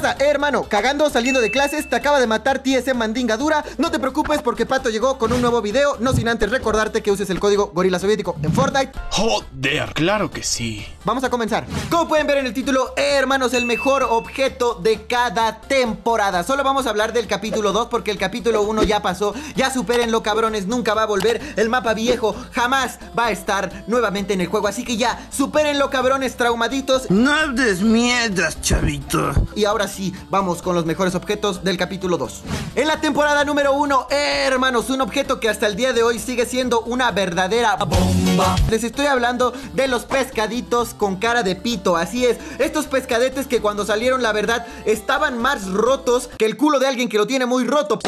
pasa? Eh, hermano, cagando, saliendo de clases, te acaba de matar TSM Mandinga Dura. No te preocupes porque Pato llegó con un nuevo video, no sin antes recordarte que uses el código Gorila Soviético en Fortnite. Joder, claro que sí. Vamos a comenzar. Como pueden ver en el título, eh, hermanos, el mejor objeto de cada temporada. Solo vamos a hablar del capítulo 2 porque el capítulo 1 ya pasó. Ya supérenlo, cabrones, nunca va a volver. El mapa viejo jamás va a estar nuevamente en el juego. Así que ya, supérenlo, cabrones traumaditos. No hables mierdas, chavito. Y ahora sí, vamos con los mejores objetos del capítulo 2. En la temporada número 1, eh, hermanos, un objeto que hasta el día de hoy sigue siendo una verdadera bomba. Les estoy hablando de los pescaditos con cara de pito. Así es, estos pescadetes que cuando salieron, la verdad, estaban más rotos que el culo de alguien que lo tiene muy roto.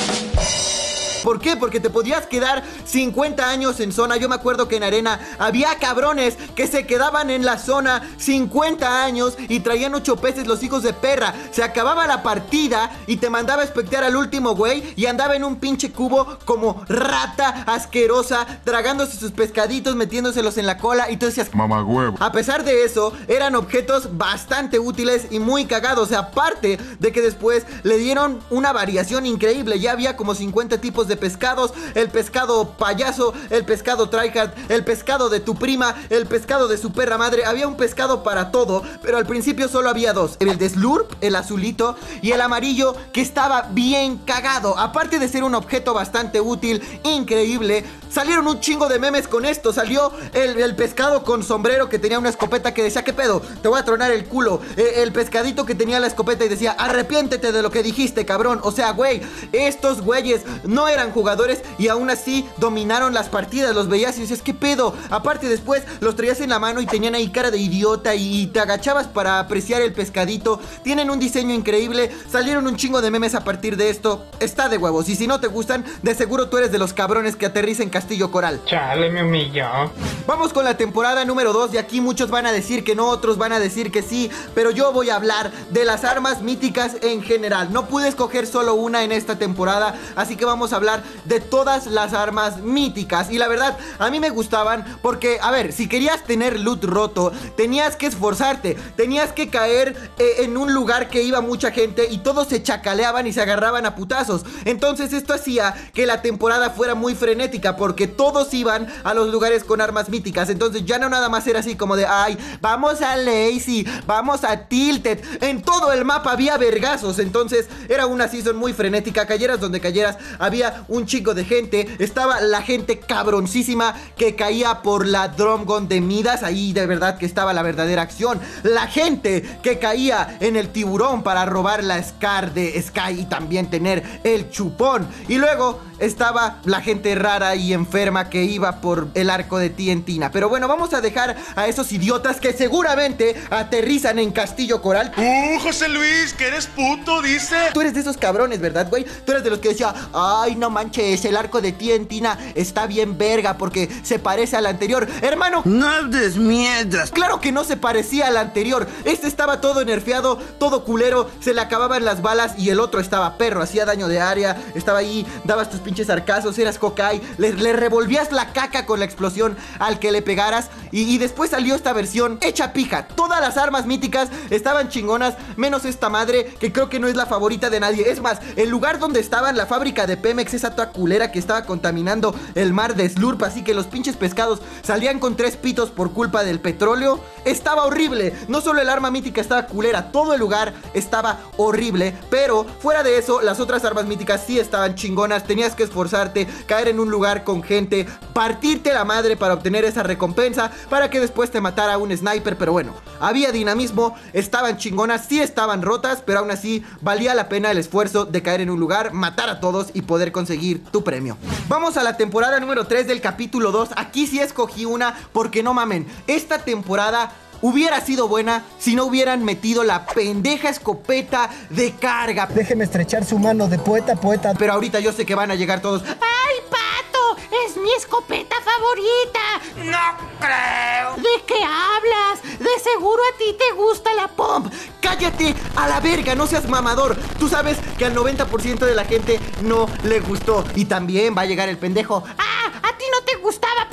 ¿Por qué? Porque te podías quedar 50 años en zona. Yo me acuerdo que en arena había cabrones que se quedaban en la zona 50 años y traían 8 peces los hijos de perra. Se acababa la partida y te mandaba a espectear al último güey y andaba en un pinche cubo como rata asquerosa, tragándose sus pescaditos, metiéndoselos en la cola y tú decías, mamá huevo. A pesar de eso, eran objetos bastante útiles y muy cagados. Aparte de que después le dieron una variación increíble. Ya había como 50 tipos de pescados, el pescado payaso, el pescado tryhard, el pescado de tu prima, el pescado de su perra madre. Había un pescado para todo, pero al principio solo había dos. El de Slurp, el azulito, y el amarillo que estaba bien cagado. Aparte de ser un objeto bastante útil, increíble, salieron un chingo de memes con esto. Salió el, pescado con sombrero que tenía una escopeta que decía, ¿qué pedo? Te voy a tronar el culo. Eh, el pescadito que tenía la escopeta y decía, arrepiéntete de lo que dijiste, cabrón. O sea, güey, estos güeyes no eran jugadores y aún así dominaron las partidas. Los veías y dices, ¿qué pedo? Aparte, después los traías en la mano y tenían ahí cara de idiota y te agachabas para apreciar el pescadito. Tienen un diseño increíble. Salieron un chingo de memes a partir de esto. Está de huevos. Y si no te gustan, de seguro tú eres de los cabrones que aterriza en Castillo Coral. Chale, me humilló. Vamos con la temporada número 2 y aquí muchos van a decir que no, otros van a decir que sí, pero yo voy a hablar de las armas míticas en general. No pude escoger solo una en esta temporada, así que vamos a hablar de todas las armas míticas. Y la verdad, a mí me gustaban porque, a ver, si querías tener loot roto, tenías que esforzarte, tenías que caer eh, en un lugar que iba mucha gente y todos se chacaleaban y se agarraban a putazos. Entonces esto hacía que la temporada fuera muy frenética porque todos iban a los lugares con armas míticas. Entonces ya no nada más era así como de, ay, vamos a Lazy, vamos a Tilted. En todo el mapa había vergazos. Entonces era una season muy frenética. Cayeras donde cayeras, había un chico de gente. Estaba la gente cabroncísima que caía por la Drumgon de Midas. Ahí de verdad que estaba la verdadera acción. La gente que caía en el tiburón para robar la Scar de Sky y también tener el chupón. Y luego estaba la gente rara y enferma que iba por el arco de Tientina. Pero bueno, vamos a dejar a esos idiotas que seguramente aterrizan en Castillo Coral. ¡Uh, José Luis, que eres puto, dice! Tú eres de esos cabrones, ¿verdad, güey? Tú eres de los que decía, ay, no manches, el arco de Tientina está bien verga porque se parece al anterior. Hermano, no hables mierdas. Claro que no se parecía al anterior. Este estaba todo nerfeado, todo culero, se le acababan las balas y el otro estaba perro, hacía daño de área, estaba ahí, dabas tus pinches arcasos, eras Kokai, le, le, revolvías la caca con la explosión al que le pegaras y, y, después salió esta versión hecha pija. Todas las armas míticas estaban chingonas, menos esta madre que creo que no es la favorita de nadie. Es más, el lugar donde estaban la fábrica de Pemex, esa toda culera que estaba contaminando el mar de Slurp, así que los pinches pescados salían con tres pitos por culpa del petróleo, estaba horrible. No solo el arma mítica estaba culera, todo el lugar estaba horrible, pero fuera de eso, las otras armas míticas sí estaban chingonas, tenías que esforzarte, caer en un lugar con gente, partirte la madre para obtener esa recompensa, para que después te matara un sniper, pero bueno, había dinamismo, estaban chingonas, sí estaban rotas, pero aún así valía la pena el esfuerzo de caer en un lugar, matar a todos y poder conseguir tu premio. Vamos a la temporada número 3 del capítulo 2, aquí sí escogí una porque no mamen, esta temporada hubiera sido buena si no hubieran metido la pendeja escopeta de carga. Déjeme estrechar su mano de poeta poeta. Pero ahorita yo sé que van a llegar todos. ¡Ay, pato! ¡Es mi escopeta favorita! ¡No creo! ¿De qué hablas? De seguro a ti te gusta la pomp. ¡Cállate a la verga! No seas mamador. Tú sabes que al 90% de la gente no le gustó. Y también va a llegar el pendejo. ¡Ah!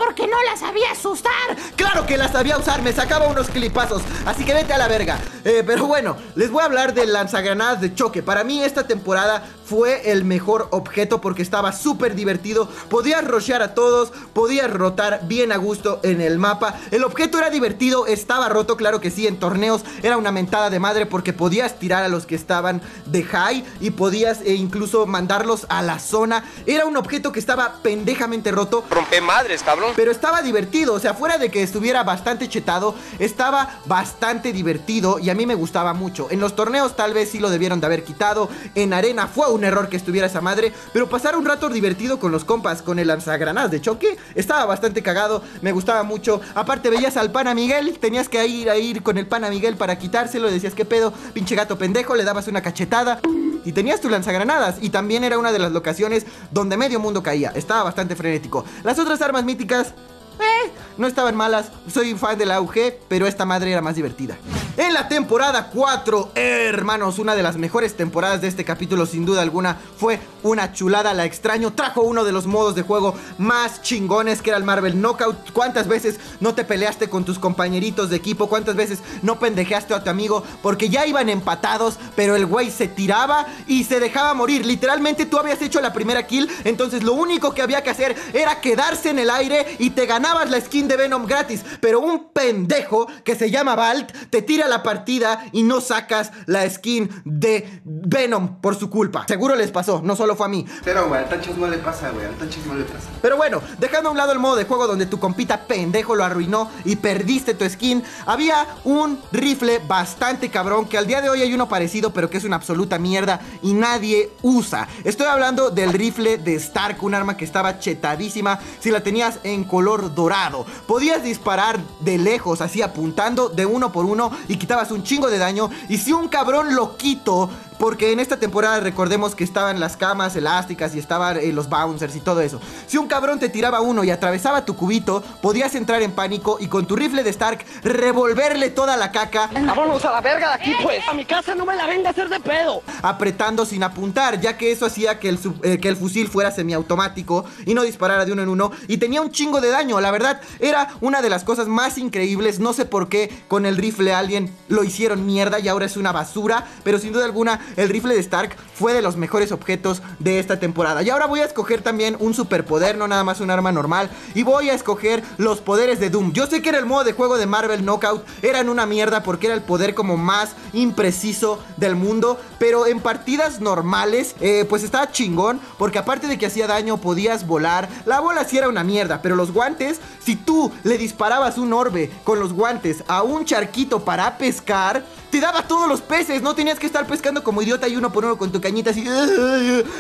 Porque no la sabías usar. Claro que la sabía usar, me sacaba unos clipazos, así que vete a la verga. Eh, pero bueno, les voy a hablar del lanzagranadas de choque. Para mí esta temporada fue el mejor objeto porque estaba súper divertido. Podías rushear a todos, podías rotar bien a gusto en el mapa. El objeto era divertido, estaba roto, claro que sí, en torneos era una mentada de madre porque podías tirar a los que estaban de high y podías eh, incluso mandarlos a la zona. Era un objeto que estaba pendejamente roto. Rompe madres, cabrón. Pero estaba divertido, o sea, fuera de que estuviera bastante chetado, estaba bastante divertido y a mí me gustaba mucho. En los torneos tal vez sí lo debieron de haber quitado, en arena fue un error que estuviera esa madre, pero pasar un rato divertido con los compas, con el lanzagranadas de choque, estaba bastante cagado, me gustaba mucho. Aparte veías al pana Miguel, tenías que ir a ir con el pana Miguel para quitárselo, decías qué pedo, pinche gato pendejo, le dabas una cachetada y tenías tu lanzagranadas y también era una de las locaciones donde medio mundo caía, estaba bastante frenético. Las otras armas míticas eh, no estaban malas. Soy fan de la UG, pero esta madre era más divertida. En la temporada 4, hermanos, una de las mejores temporadas de este capítulo, sin duda alguna, fue una chulada. La extraño. Trajo uno de los modos de juego más chingones que era el Marvel Knockout. ¿Cuántas veces no te peleaste con tus compañeritos de equipo? ¿Cuántas veces no pendejeaste a tu amigo? Porque ya iban empatados, pero el güey se tiraba y se dejaba morir. Literalmente tú habías hecho la primera kill, entonces lo único que había que hacer era quedarse en el aire y te ganabas la skin de Venom gratis. Pero un pendejo que se llama Balt te tira la partida y no sacas la skin de Venom por su culpa. Seguro les pasó, no solo fue a mí. Pero, güey, al Tachas no le pasa, güey. Al no le pasa. Pero bueno, dejando a un lado el modo de juego donde tu compita pendejo lo arruinó y perdiste tu skin, había un rifle bastante cabrón que al día de hoy hay uno parecido pero que es una absoluta mierda y nadie usa. Estoy hablando del rifle de Stark, un arma que estaba chetadísima si la tenías en color dorado. Podías disparar de lejos, así apuntando de uno por uno y quitabas un chingo de daño. Y si un cabrón loquito porque en esta temporada recordemos que estaban las camas elásticas y estaban eh, los bouncers y todo eso. Si un cabrón te tiraba uno y atravesaba tu cubito, podías entrar en pánico y con tu rifle de Stark revolverle toda la caca. Vámonos a la verga de aquí, pues. A mi casa no me la venga a hacer de pedo. Apretando sin apuntar, ya que eso hacía que el, eh, que el fusil fuera semiautomático y no disparara de uno en uno. Y tenía un chingo de daño. La verdad, era una de las cosas más increíbles. No sé por qué con el rifle Alien lo hicieron mierda y ahora es una basura. Pero sin duda alguna, el rifle de Stark fue de los mejores objetos de esta temporada. Y ahora voy a escoger también un superpoder, no nada más un arma normal. Y voy a escoger los poderes de Doom. Yo sé que era el modo de juego de Marvel Knockout eran una mierda porque era el poder como más impreciso del mundo. Pero en partidas normales, eh, pues estaba chingón. Porque aparte de que hacía daño, podías volar. La bola sí era una mierda. Pero los guantes, si tú le disparabas un orbe con los guantes a un charquito para pescar, te daba todos los peces. No tenías que estar pescando como idiota y uno por uno con tu cañita así.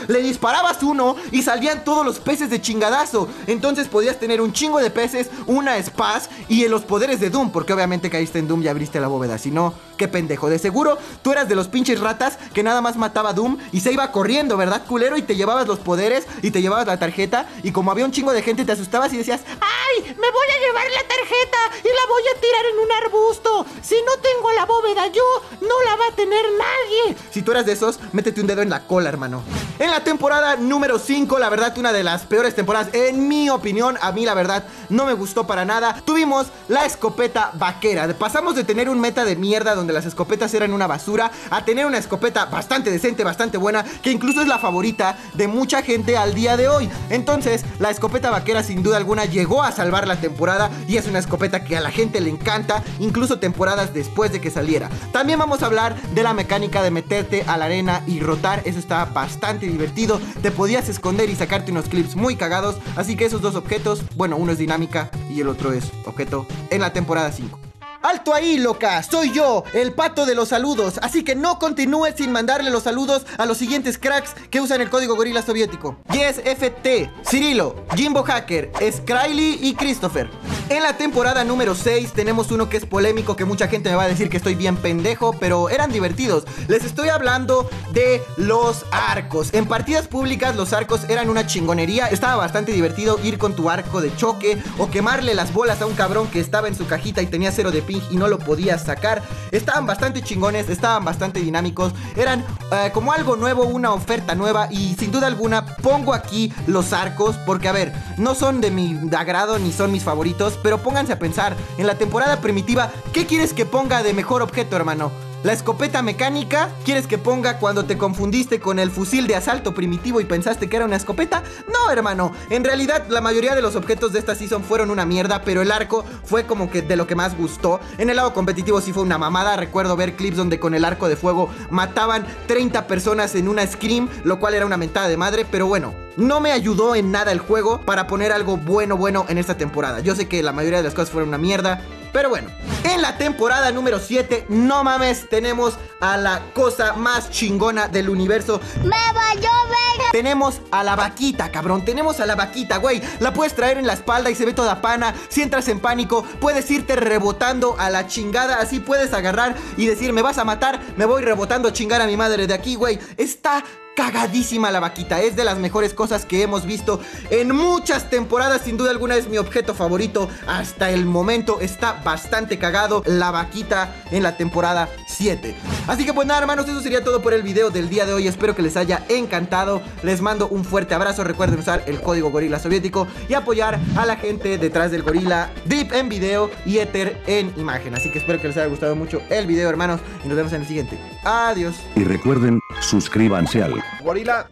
Le disparabas uno y salían todos los peces de chingadazo. Entonces podías tener un chingo de peces, una spaz y en los poderes de Doom. Porque obviamente caíste en Doom y abriste la bóveda. Si no, qué pendejo. De seguro tú eras de los pinches ratas que nada más mataba a Doom y se iba corriendo, ¿verdad, culero? Y te llevabas los poderes y te llevabas la tarjeta. Y como había un chingo de gente, te asustabas y decías: ¡Ay! Me voy a llevar la tarjeta y la voy a tirar en un arbusto. Si no tengo la bóveda yo, no la va a tener nadie. Si tú eras de esos, métete un dedo en la cola, hermano. En la temporada número 5, la verdad, una de las peores temporadas, en mi opinión, a mí la verdad no me gustó para nada. Tuvimos la escopeta vaquera. Pasamos de tener un meta de mierda donde las escopetas eran una basura a tener una escopeta bastante decente, bastante buena, que incluso es la favorita de mucha gente al día de hoy. Entonces, la escopeta vaquera sin duda alguna llegó a salvar la temporada y es una escopeta que a la gente le encanta, incluso temporadas después de que saliera. También vamos a hablar de la mecánica de meterte a la arena y rotar, eso estaba bastante divertido, te podías esconder y sacarte unos clips muy cagados, así que esos dos objetos, bueno, uno es dinámica y el otro es objeto en la temporada 5. ¡Alto ahí, loca! Soy yo, el pato de los saludos. Así que no continúes sin mandarle los saludos a los siguientes cracks que usan el código gorila soviético. Yes FT, Cirilo, Jimbo Hacker, Skriley y Christopher. En la temporada número 6 tenemos uno que es polémico, que mucha gente me va a decir que estoy bien pendejo, pero eran divertidos. Les estoy hablando de los arcos. En partidas públicas los arcos eran una chingonería. Estaba bastante divertido ir con tu arco de choque o quemarle las bolas a un cabrón que estaba en su cajita y tenía cero de ping y no lo podías sacar. Estaban bastante chingones, estaban bastante dinámicos. Eran eh, como algo nuevo, una oferta nueva y sin duda alguna pongo aquí los arcos porque a ver, no son de mi agrado ni son mis favoritos, pero pónganse a pensar, en la temporada primitiva, ¿qué quieres que ponga de mejor objeto, hermano? La escopeta mecánica, ¿quieres que ponga cuando te confundiste con el fusil de asalto primitivo y pensaste que era una escopeta? No, hermano. En realidad, la mayoría de los objetos de esta season fueron una mierda, pero el arco fue como que de lo que más gustó. En el lado competitivo sí fue una mamada. Recuerdo ver clips donde con el arco de fuego mataban 30 personas en una scream, lo cual era una mentada de madre, pero bueno. No me ayudó en nada el juego para poner algo bueno, bueno en esta temporada. Yo sé que la mayoría de las cosas fueron una mierda, pero bueno, en la temporada número 7, no mames, tenemos a la cosa más chingona del universo. ¡Me va llover! Tenemos a la vaquita, cabrón. Tenemos a la vaquita, güey. La puedes traer en la espalda y se ve toda pana. Si entras en pánico, puedes irte rebotando a la chingada. Así puedes agarrar y decir, me vas a matar, me voy rebotando a chingar a mi madre de aquí, güey. Está cagadísima la vaquita. Es de las mejores cosas que hemos visto en muchas temporadas. Sin duda alguna es mi objeto favorito hasta el momento. Está bastante cagado la vaquita en la temporada 7. Así que pues nada hermanos, eso sería todo por el video del día de hoy. Espero que les haya encantado. Les mando un fuerte abrazo. Recuerden usar el código gorila soviético y apoyar a la gente detrás del gorila Deep en video y Ether en imagen. Así que espero que les haya gustado mucho el video hermanos y nos vemos en el siguiente. Adiós. Y recuerden, suscríbanse al Gorila,